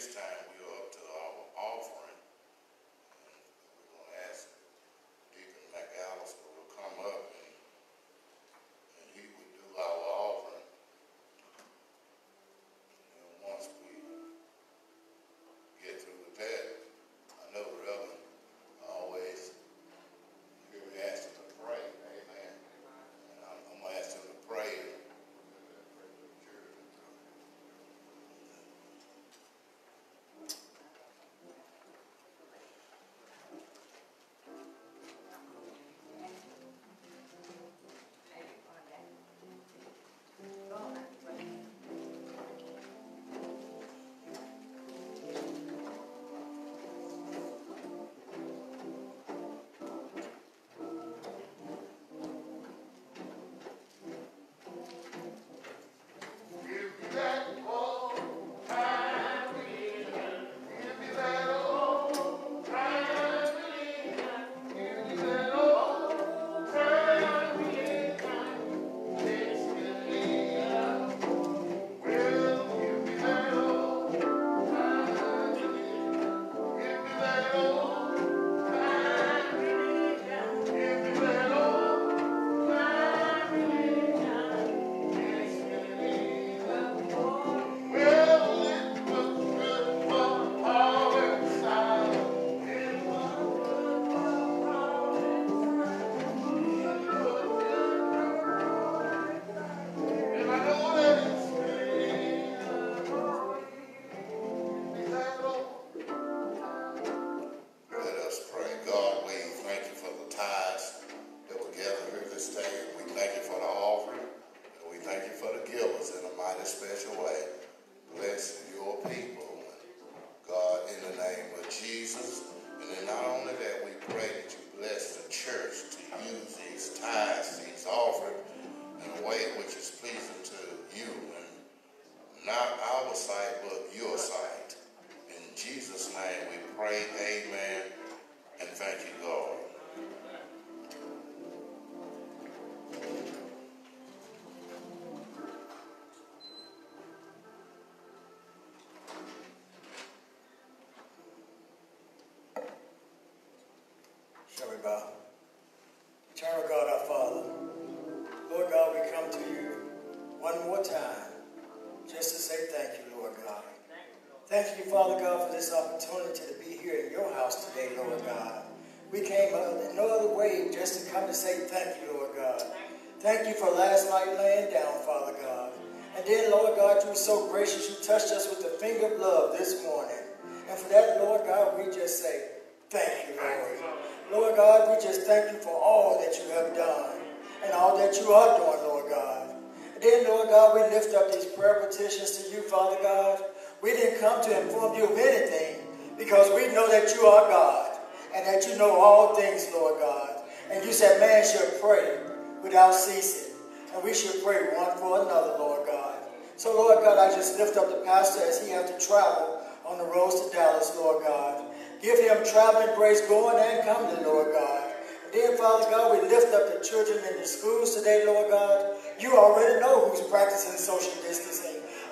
next time.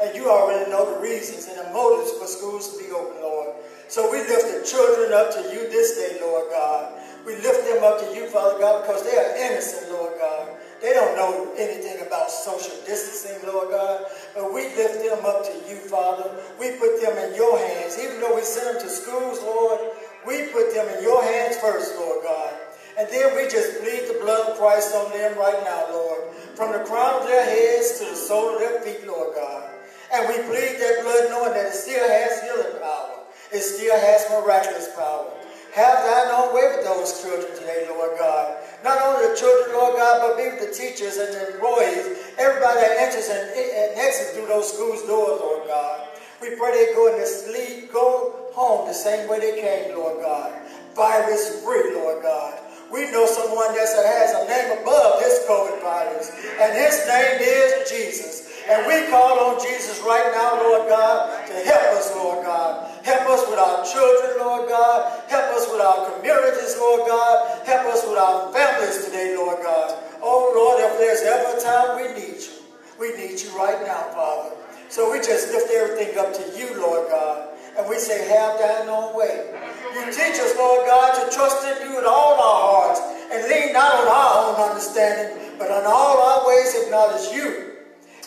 And you already know the reasons and the motives for schools to be open, Lord. So we lift the children up to you this day, Lord God. We lift them up to you, Father God, because they are innocent, Lord God. They don't know anything about social distancing, Lord God. But we lift them up to you, Father. We put them in your hands. Even though we send them to schools, Lord, we put them in your hands first, Lord God. And then we just plead the blood of Christ on them right now, Lord. From the crown of their heads to the sole of their feet, Lord God. And we plead that blood knowing that it still has healing power. It still has miraculous power. Have thine own way with those children today, Lord God. Not only the children, Lord God, but be with the teachers and the employees, everybody that enters and, and exits through those schools' doors, Lord God. We pray they go in this sleep, go home the same way they came, Lord God. Virus free, Lord God. We know someone that has a name above this COVID virus, and his name is Jesus. And we call on Jesus right now, Lord God, to help us, Lord God. Help us with our children, Lord God. Help us with our communities, Lord God. Help us with our families today, Lord God. Oh, Lord, if there's ever a time we need you, we need you right now, Father. So we just lift everything up to you, Lord God. And we say, have thine own way. You teach us, Lord God, to trust in you with all our hearts and lean not on our own understanding, but on all our ways acknowledge you.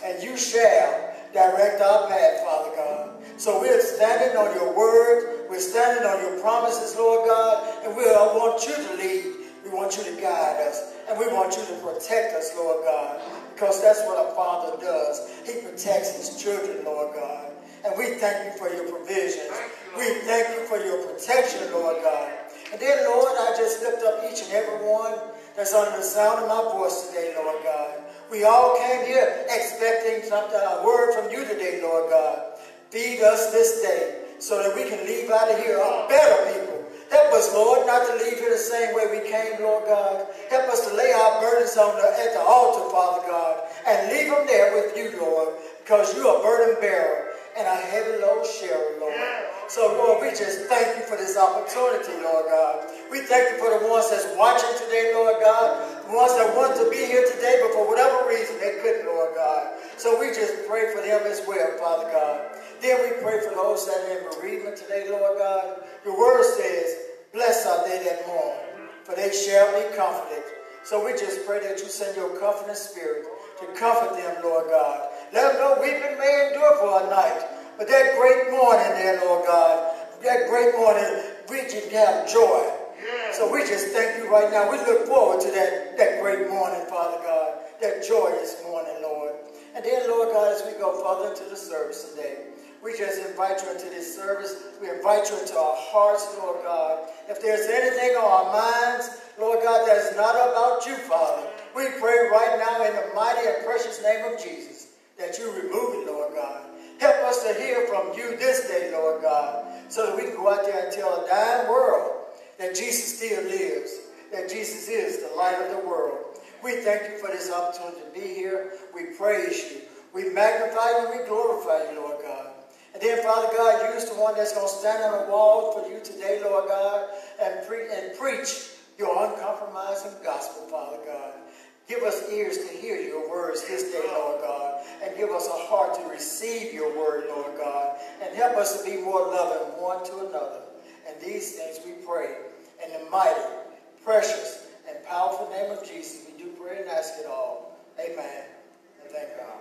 And you shall direct our path, Father God. So we're standing on your word. We're standing on your promises, Lord God. And we want you to lead. We want you to guide us. And we want you to protect us, Lord God. Because that's what a father does. He protects his children, Lord God. And we thank you for your provisions. We thank you for your protection, Lord God. And then, Lord, I just lift up each and every one that's under the sound of my voice today, Lord God. We all came here expecting something, uh, a word from you today, Lord God. Feed us this day so that we can leave out of here a better people. Help us, Lord, not to leave here the same way we came, Lord God. Help us to lay our burdens on the, at the altar, Father God, and leave them there with you, Lord, because you are a burden bearer and a heavy load sharer, Lord. So, Lord, we just thank you for this opportunity, Lord God. We thank you for the ones that's watching today, Lord God. The ones that want to be here today, but for whatever reason they couldn't, Lord God. So we just pray for them as well, Father God. Then we pray for those that are in bereavement today, Lord God. Your word says, Blessed are they that mourn, for they shall be comforted. So we just pray that you send your comforting spirit to comfort them, Lord God. Let them know weeping may endure for a night, but that great morning there, Lord God, that great morning, we can have joy. So we just thank you right now. We look forward to that, that great morning, Father God, that joyous morning, Lord. And then, Lord God, as we go further into the service today, we just invite you into this service. We invite you into our hearts, Lord God. If there's anything on our minds, Lord God, that is not about you, Father, we pray right now in the mighty and precious name of Jesus that you remove it, Lord God. Help us to hear from you this day, Lord God, so that we can go out there and tell a dying world that Jesus still lives, that Jesus is the light of the world. We thank you for this opportunity to be here. We praise you. We magnify you. We glorify you, Lord God. And then, Father God, use the one that's going to stand on the wall for you today, Lord God, and pre- and preach your uncompromising gospel, Father God. Give us ears to hear your words this day, Lord God, and give us a heart to receive your word, Lord God, and help us to be more loving one to another. And these things we pray in the mighty, precious, and powerful name of Jesus. We do pray and ask it all. Amen. And thank God.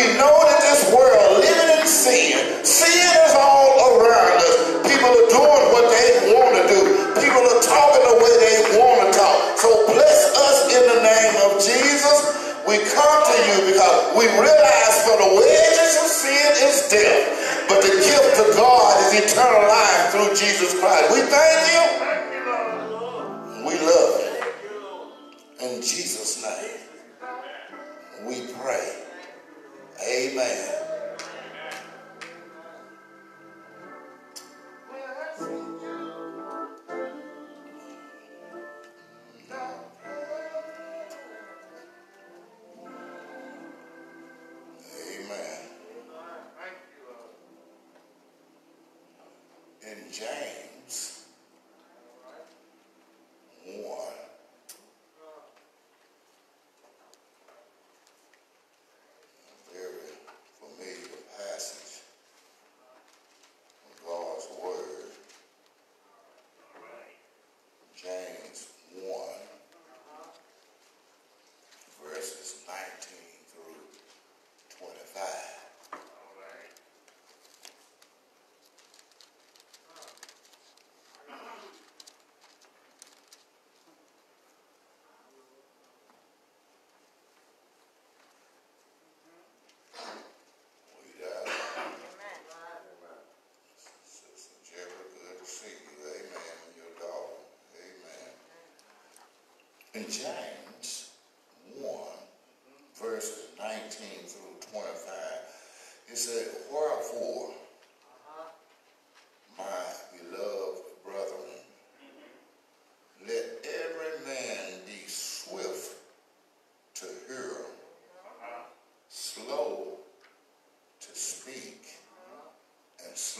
We know that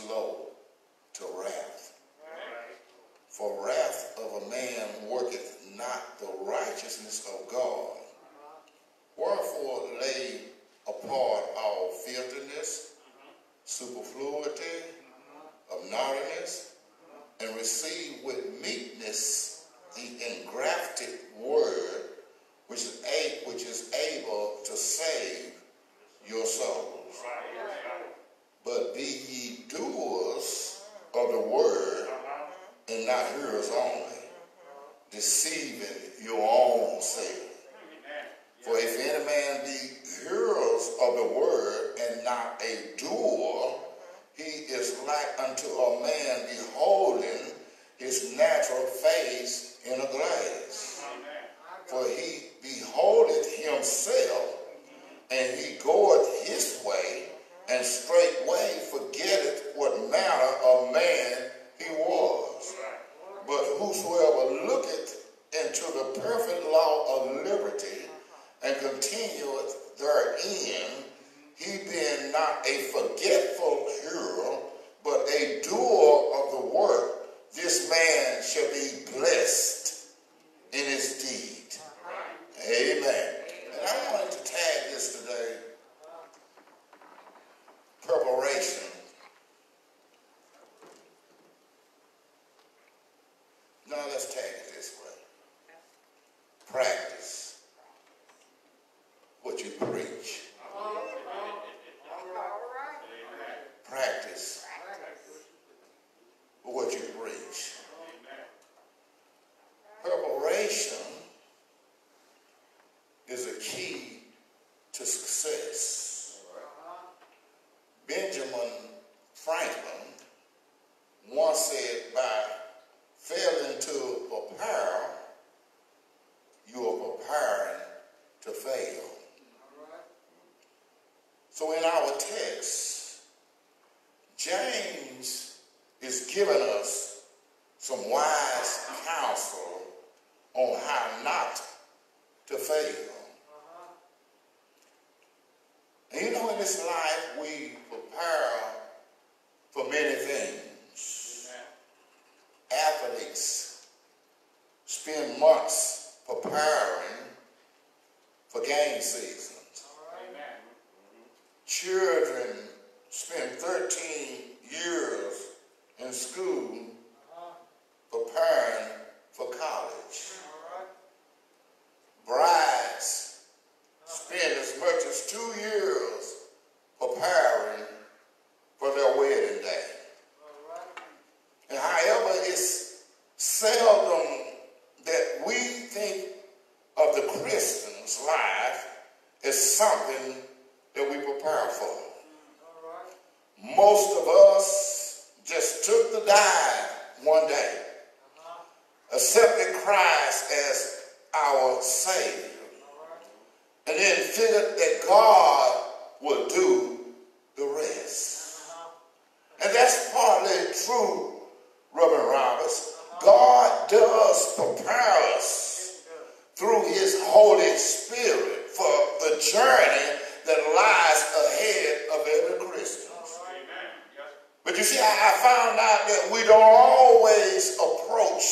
slow to wrath. For wrath of a man worketh not the righteousness of God. Wherefore lay apart all filthiness, superfluity of naughtiness, and receive with meekness the engrafted word which is, which is able to save your souls. But be ye doers of the word and not hearers only, deceiving your own self. For if any man be hearers of the word and not a doer, he is like unto a man beholding his natural face in a glass. For he beholdeth himself, and he goeth his way, and straightway forgetteth what manner of man he was. But whosoever looketh into the perfect law of liberty and continueth therein, he being not a forgetful hearer, but a doer of the work, this man shall be blessed in his deed. Amen. And I wanted to tag this today preparation. Now let's take it this way practice what you preach. Practice what you preach. Preparation is a key to success. Benjamin Franklin once said, by failing to prepare, you are preparing to So in our text, James is giving us some wise counsel on how not to fail. And you know, in this life, we prepare for many things. Athletes spend months preparing for game seasons. Children spend 13 years in school preparing for college. Brides spend as much as two years preparing for their wedding day. And however, it's seldom that we think of the Christian's life as something that we prepare for. Most of us just took the dive one day, accepted Christ as our Savior. And then figured that God would do the rest. And that's partly true, Reverend Roberts. God does prepare us through his Holy Spirit for the journey that lies ahead of every Christian. But you see, I, found out that we don't always approach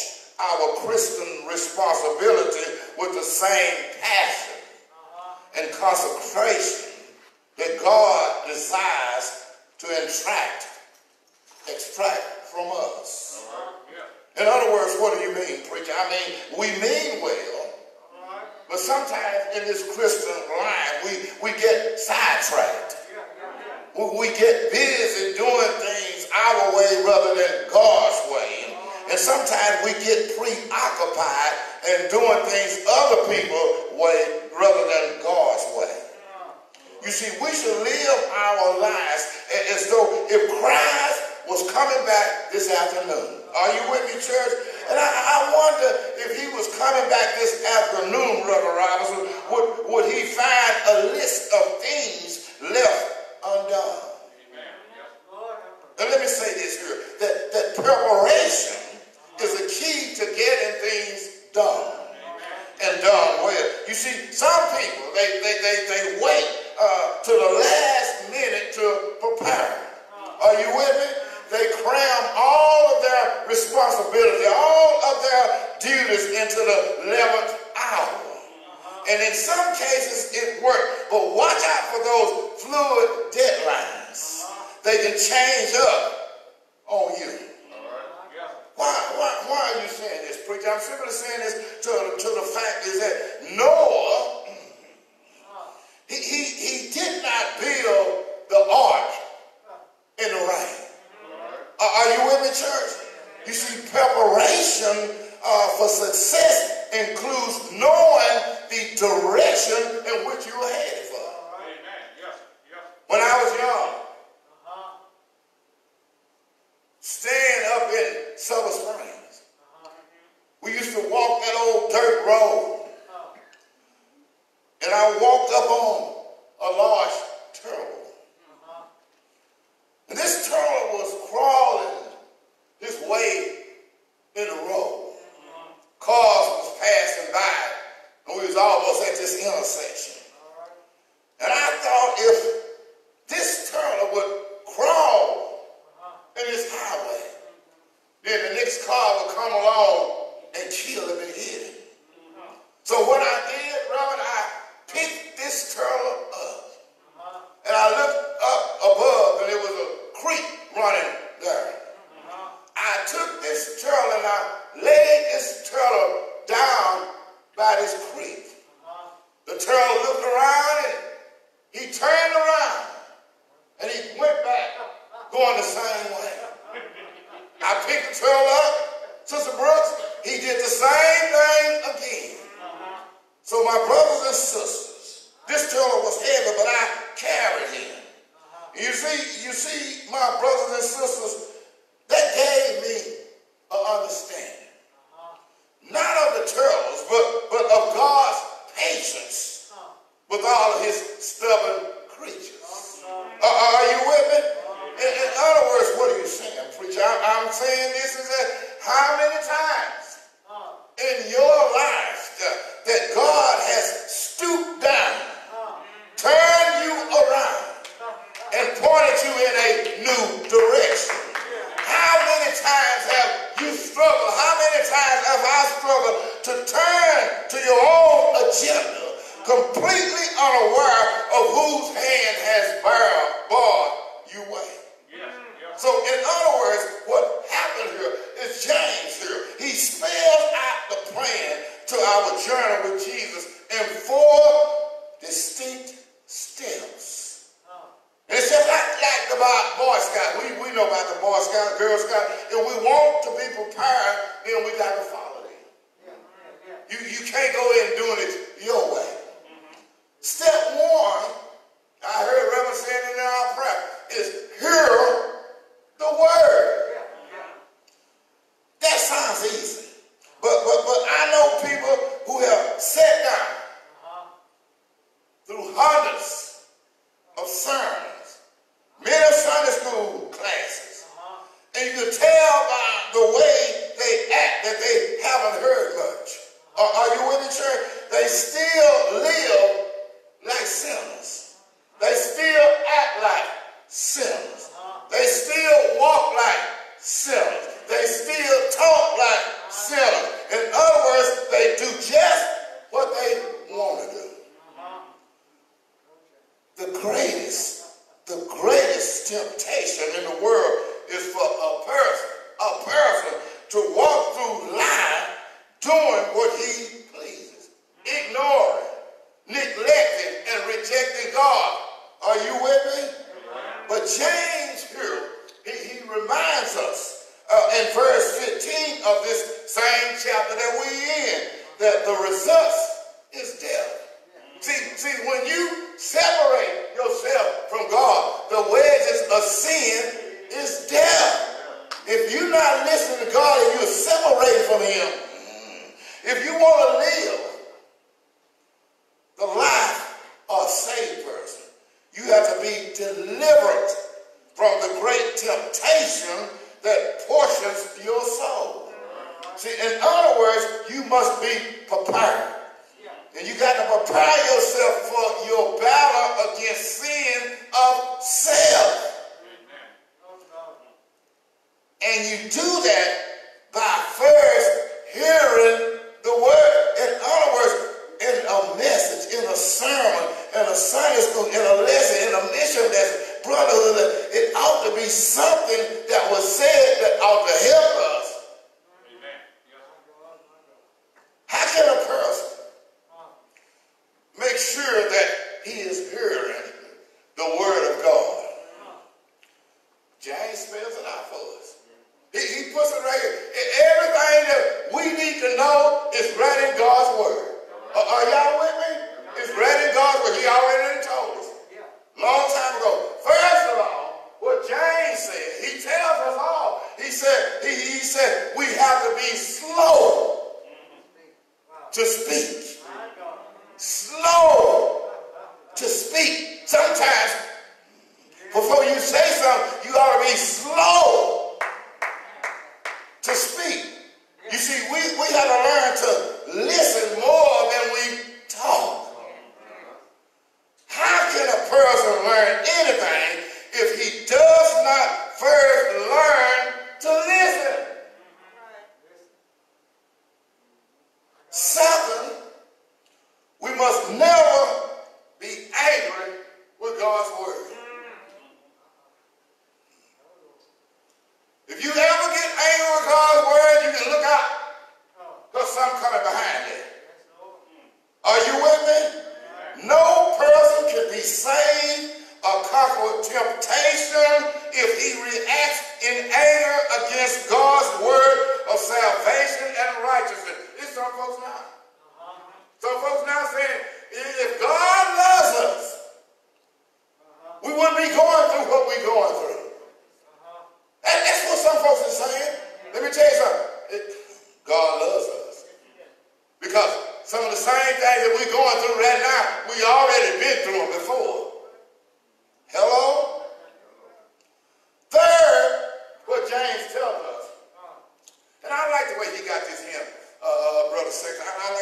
our Christian responsibility with the same passion and consecration that God desires to extract, extract from us. In other words, what do you mean, preacher? I mean, we mean well, but sometimes in this Christian life, we, we get sidetracked. We get busy doing things our way rather than God's way. And sometimes we get preoccupied and doing things other people's way rather than God's way. You see, we should live our lives as though if Christ was coming back this afternoon. Are you with me, church? And I, I wonder if he was coming back this afternoon, Brother Robinson, would, would he find a list of things left undone? And let me say this here, that, that preparation is a key to getting things done and done well. You see, some people, they, they, they, they wait uh, to the last minute to prepare. Are you with me? They cram all of their responsibility, all of their duties into the 11th hour. And in some cases, it worked. But watch out for those fluid deadlines. They can change up on you. Why, why, why are you saying this, preacher? I'm simply saying this to, to the fact is that Noah, he, he, he did not build the ark in the rain. Uh, are you with me, church? You see, preparation uh, for success includes knowing the direction in which you're headed for. When I was young, staying up in Silver Springs, we used to walk that old dirt road. And I walked up on a large turtle. This turtle was crawling his way in the road. Cars was passing by, and we was almost at this intersection. And I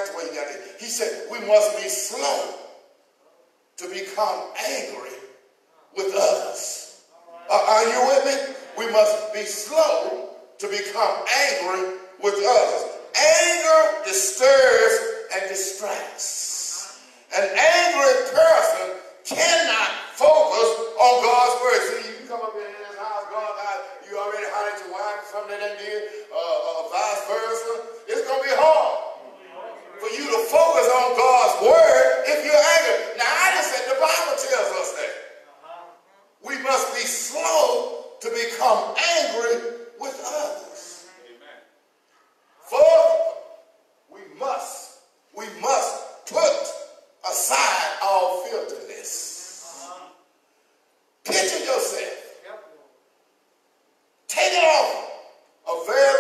he. He said, we must be slow to become angry with others. Are, are you with me? We must be slow to become angry with others. Anger disturbs and distracts. An angry person cannot focus on God's word. See, you come up in this house, God, you already hollered your wife or something that did, uh, uh, vice versa. It's going to be hard for you to focus on God's word if you're angry. Now, I just said the Bible tells us that. We must be slow to become angry with others. For Fourth, we must, we must put aside all filthiness. Uh-huh. Picture yourself. Take it off a very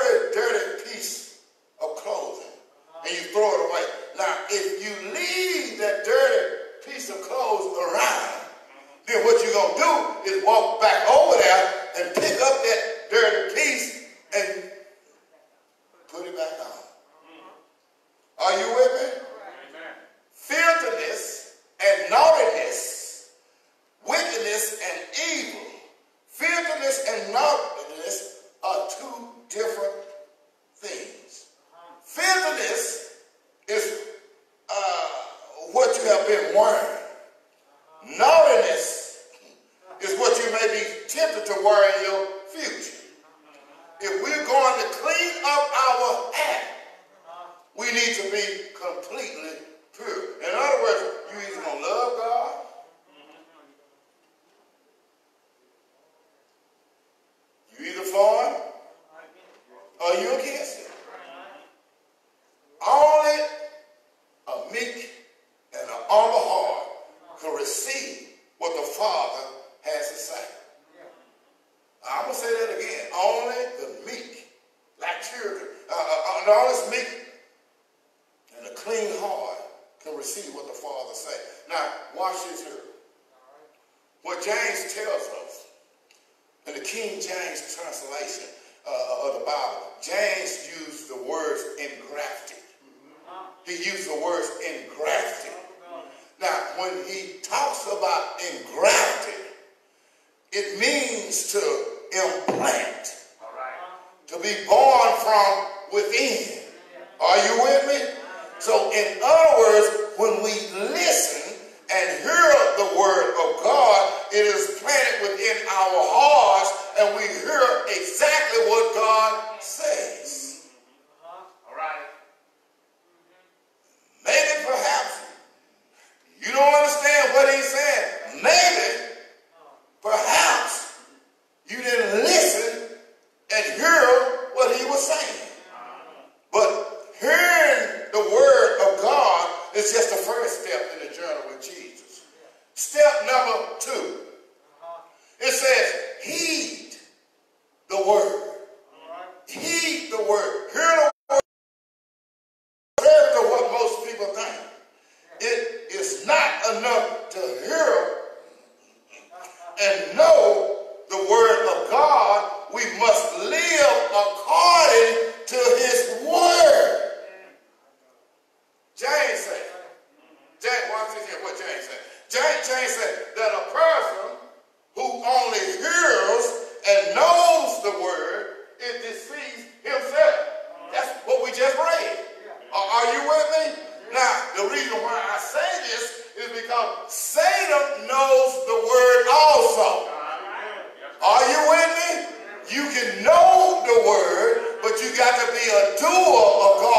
see what the Father has to say. I'm going to say that again. Only the meek, like children, uh, uh, uh, and all this meek and a clean heart can receive what the Father says. Now, watch this here. What James tells us in the King James translation uh, uh of the Bible, James used the words engrafted. He used the words engrafted when he talks about engrafting, it means to implant, to be born from within. Are you with me? So, in other words, when we listen and hear the word of God, it is planted within our hearts, and we hear exactly what God says. be a doer of God.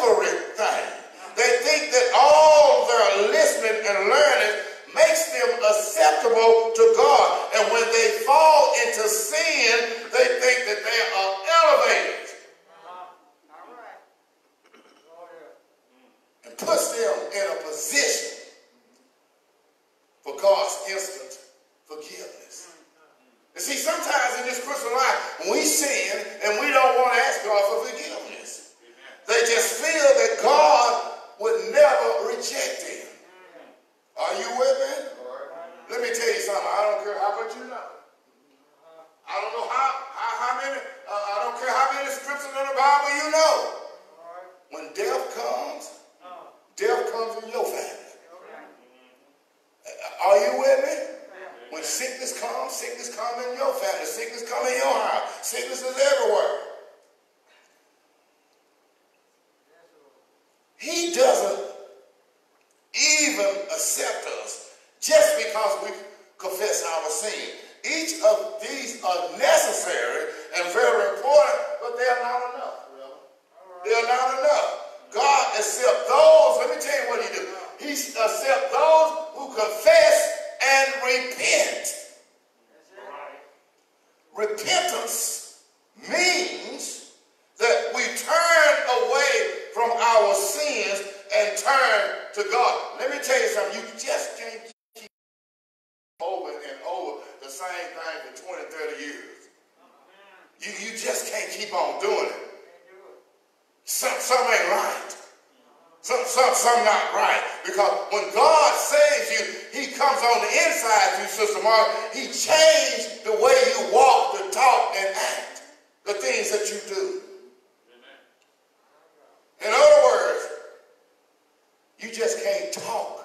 everything. They think that all their listening and learning makes them acceptable to God. And when they fall into sin, they think that they are elevated. And puts them in a position for God's instant forgiveness. And see, sometimes in this Christian life, we sin and we don't want to ask God for forgiveness. They just feel that God would never reject them. Are you with me? Let me tell you something. I don't care how much you know. I don't know how, how, how many, uh, I don't care how many scriptures in the Bible you know. When death comes, death comes in your family. Are you with me? When sickness comes, sickness comes in your family. Sickness comes in your house. Sickness is everywhere. He doesn't even accept us just because we confess our sin. Each of these are necessary and very important, but they are not enough. They are not enough. God accepts those, let me tell you what he do. He accepts those who confess and repent. Repentance means that we turn away from our sins and turn to God. Let me tell you something. You just can't keep over and over the same thing for 20, 30 years. You, you just can't keep on doing it. Some, some ain't right. Some, some, some not right. Because when God saves you, he comes on the inside of you, Sister Mark. He changed the way you walk, the talk, and act. The things that you do. In other words, you just can't talk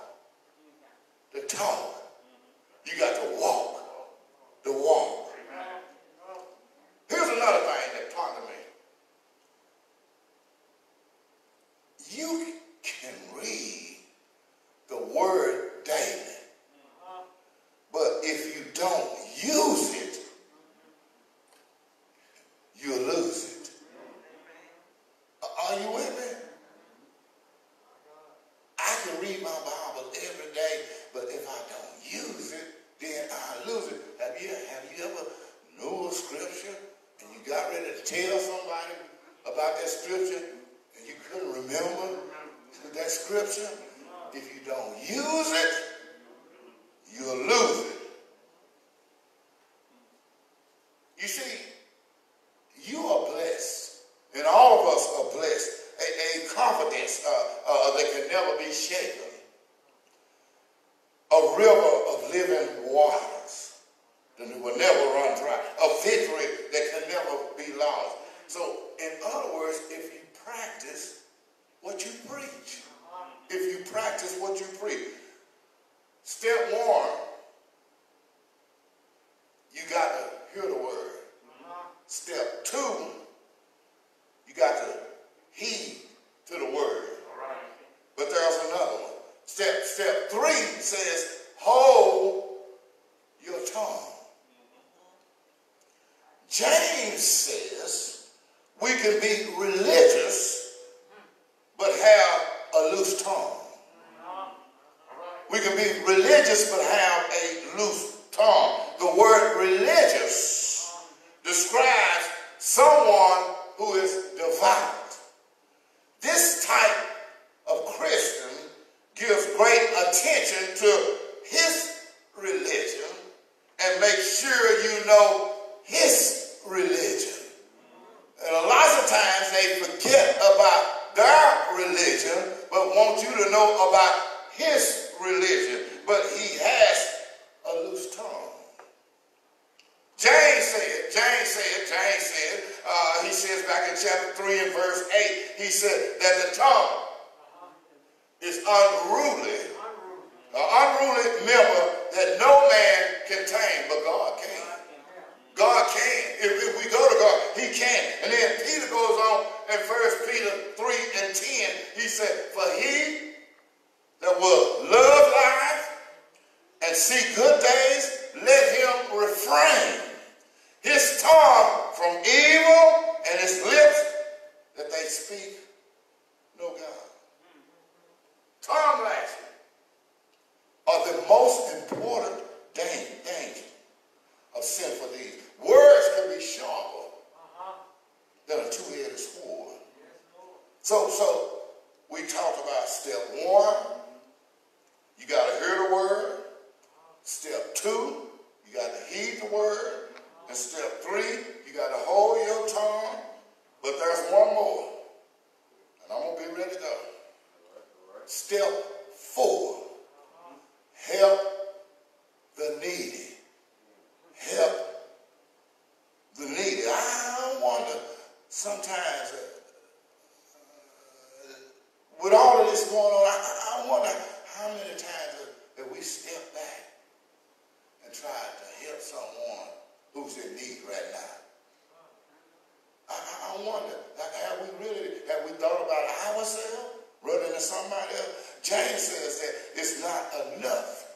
and make sure you know his religion. And a lot of times they forget about their religion, but want you to know about his religion. But he has a loose tongue. James said, James said, James said, uh, he says back in chapter 3 and verse 8, he said that the tongue is unruly, an unruly member that no man can tame, but God can. God can. If, if, we go to God, he can. And then Peter goes on in 1 Peter 3 and 10, he said, for he that will love life and see good days, let him refrain his tongue from evil and his lips that they speak no God. Tongue lashing are the most important dank, dank of these Words can be sharper than a two-headed sword. So, so we talk about step one, you got to hear the word. Step two, you got to heed the word. And step three, you got to hold your tongue. But there's one more. And I'm going to be ready to go. Step four, help the needy. Help the needy. I wonder sometimes, uh, with all of this going on, I, I wonder how many times that we step back and try to help someone who's in need right now. I, I, wonder, have we really, have we thought about ourselves rather than somebody else? James says that it's not enough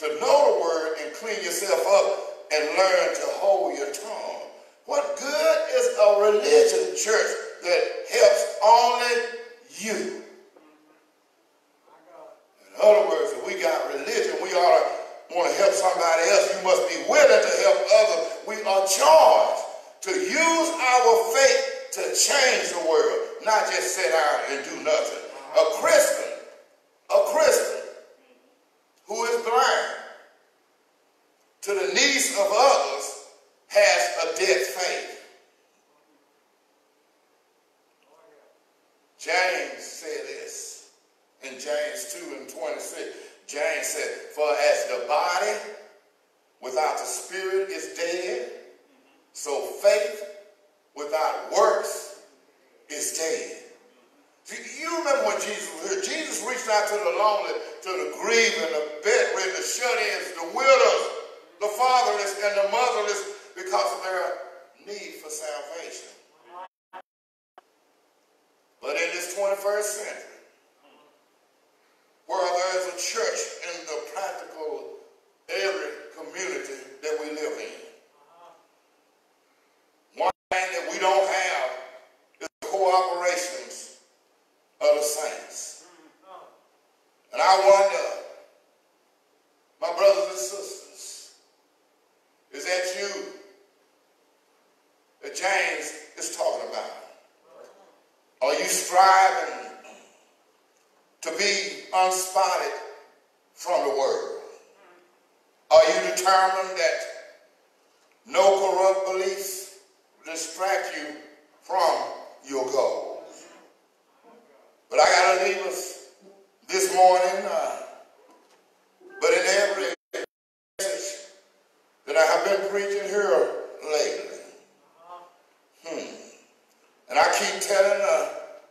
to know the word and clean yourself up and learn to hold your tongue. What good is a religion, church, that helps only you? In other words, if we got religion, we ought to want to help somebody else. You must be willing to help others. We are charged to use our faith to change the world, not just sit down and do nothing. A Christian,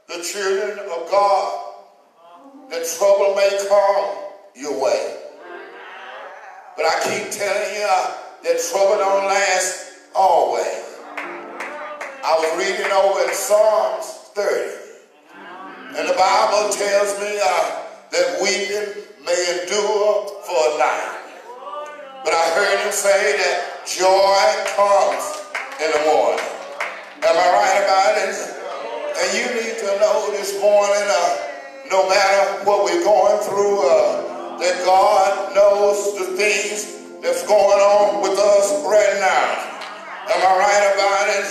the children of God that trouble may come your way. But I keep telling you that trouble don't last always. I was reading over in Psalms 30. And the Bible tells me uh, that weeping may endure for a night. But I heard him say that joy comes in the morning. Am I right about it? And you need to know this morning, uh, no matter what we're going through, uh, that God knows the things that's going on with us right now. Am I right about it?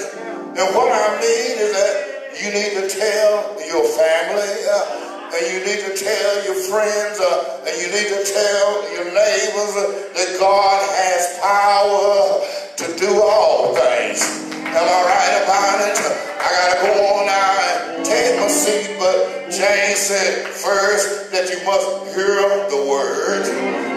And what I mean is that you need to tell your family, uh, and you need to tell your friends, uh, and you need to tell your neighbors uh, that God has power to do all things. Am I right about it? I gotta go on now and take my seat, but James said first that you must hear the word.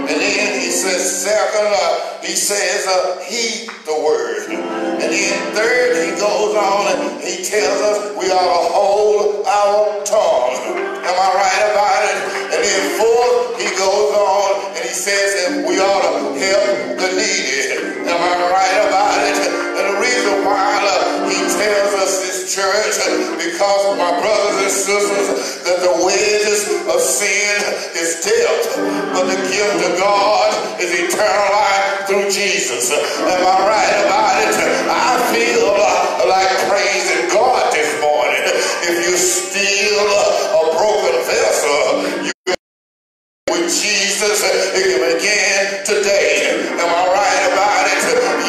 And then he says second, uh, he says uh, heed the word. And then third, he goes on and he tells us we ought to hold our tongue. Am I right about it? And then fourth, he goes on and he says that we ought to help the needy. Am I right about it? And the reason why he tells us this church, because my brothers and sisters, that the wages of sin is death, but the gift of God is eternal life through Jesus. Am I right about it? I feel like praising God this morning. If you steal a broken vessel, you with Jesus, it can begin today. Am I right about it?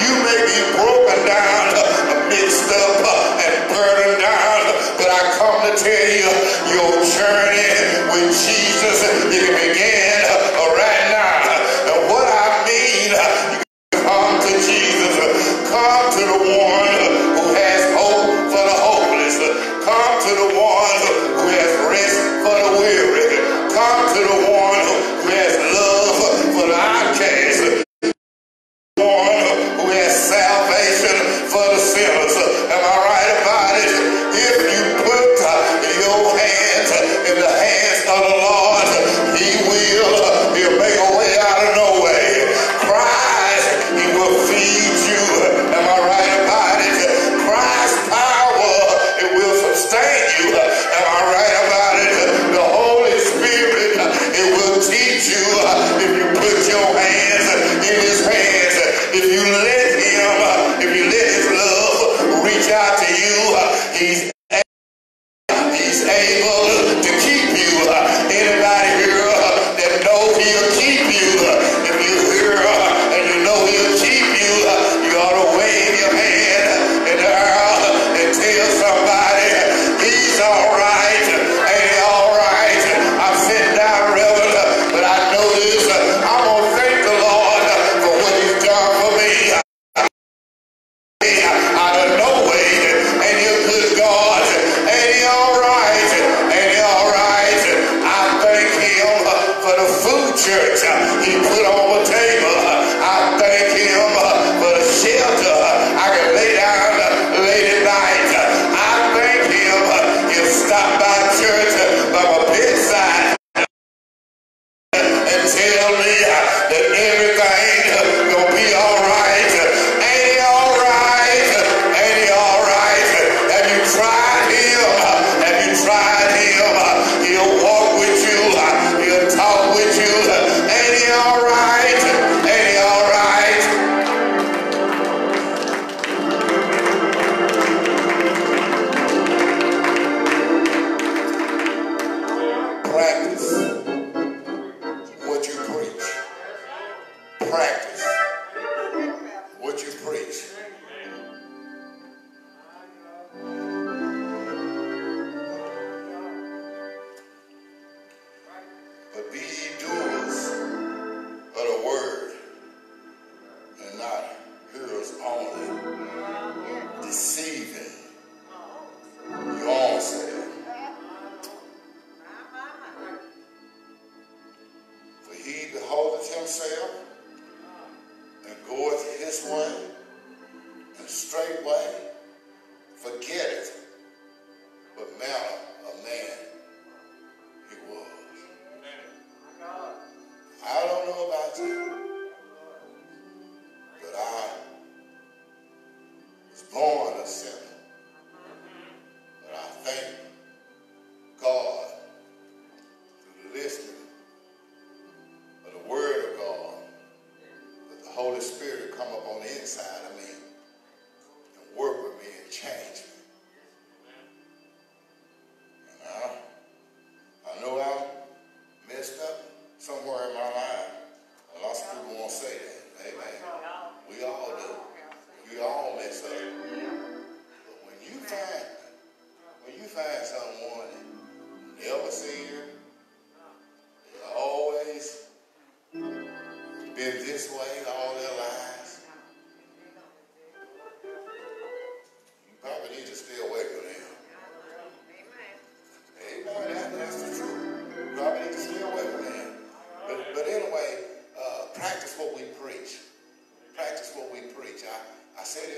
Down, mixed up, and burdened down, but I come to tell you,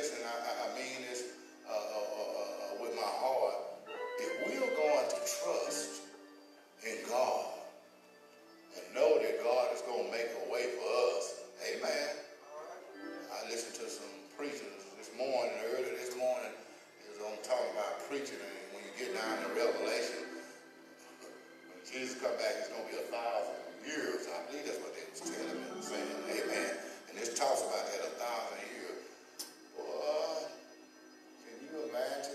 this, and I, I mean this uh uh, uh, uh, uh, with my heart, if we're going to trust in God and know that God is going to make a way for us, amen. I listened to some preachers this morning, earlier this morning, it was on talking about preaching, and when you get down to Revelation, when Jesus come back, it's going to be a thousand years. I believe that's what they was telling me, saying, amen. And this talks about that a thousand years. imagine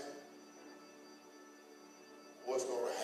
what's going to happen?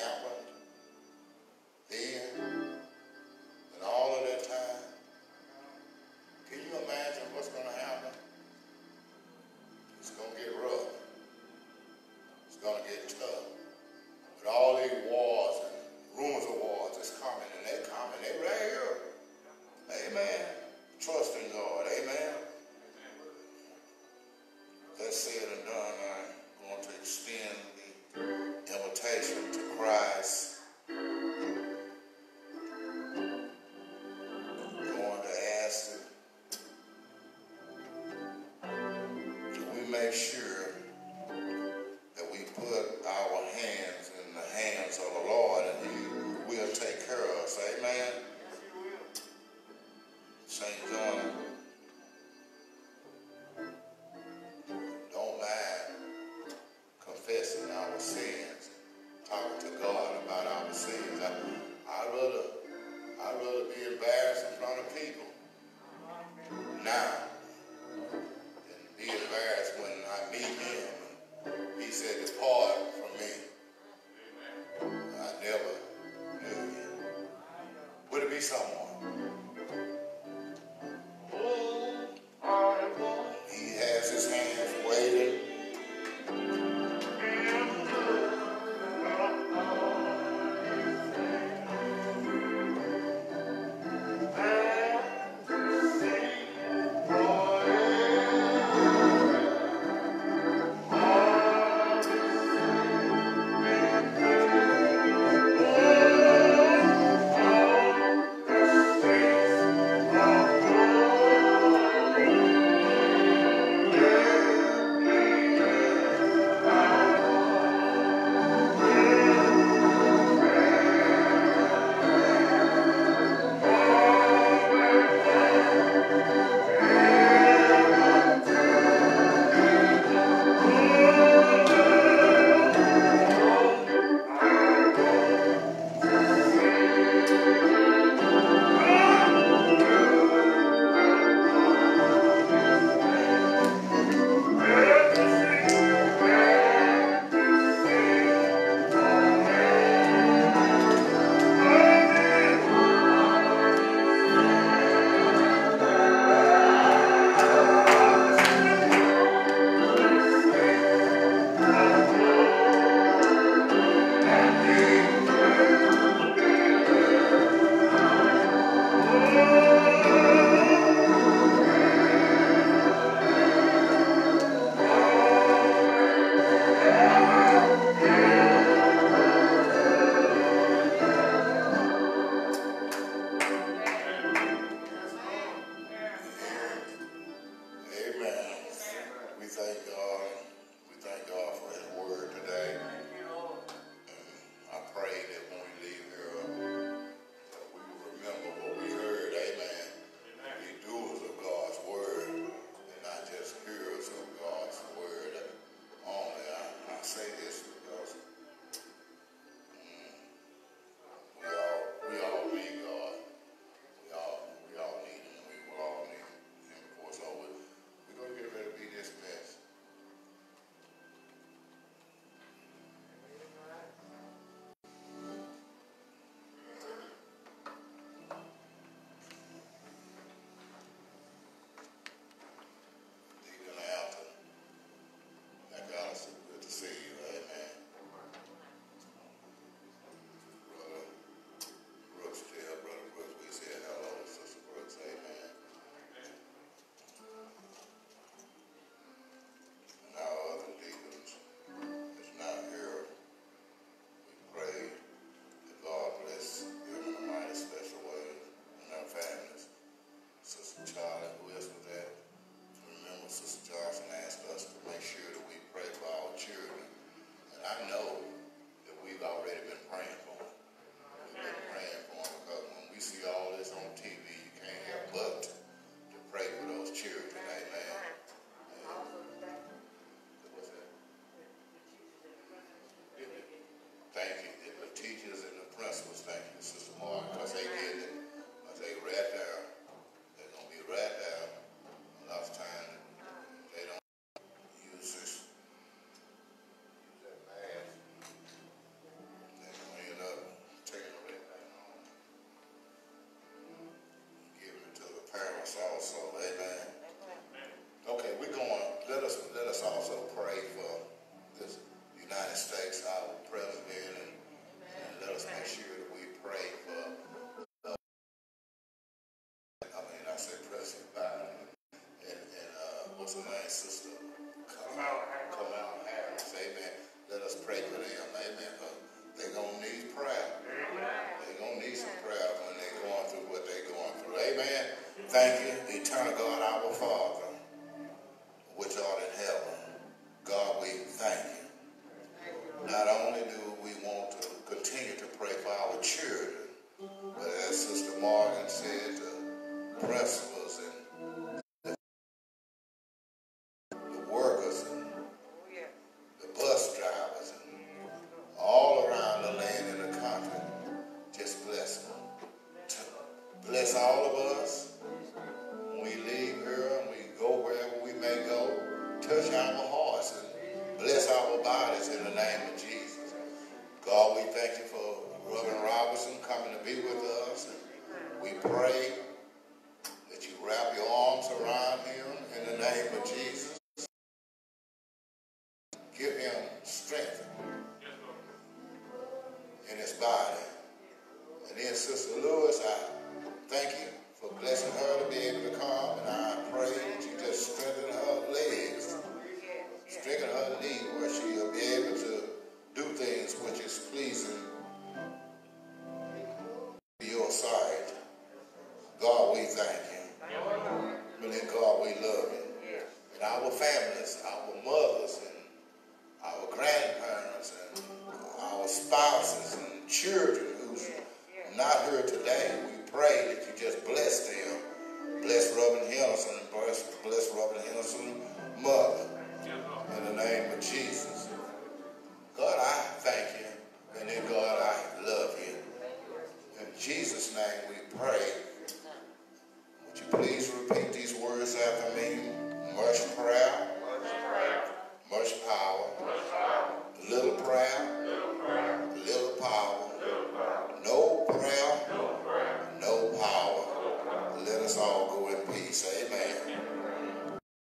Thank you, eternal God, our Father, which art in heaven. God, we thank you. Not only do we want to continue to pray for our children, but as Sister Morgan said, to press for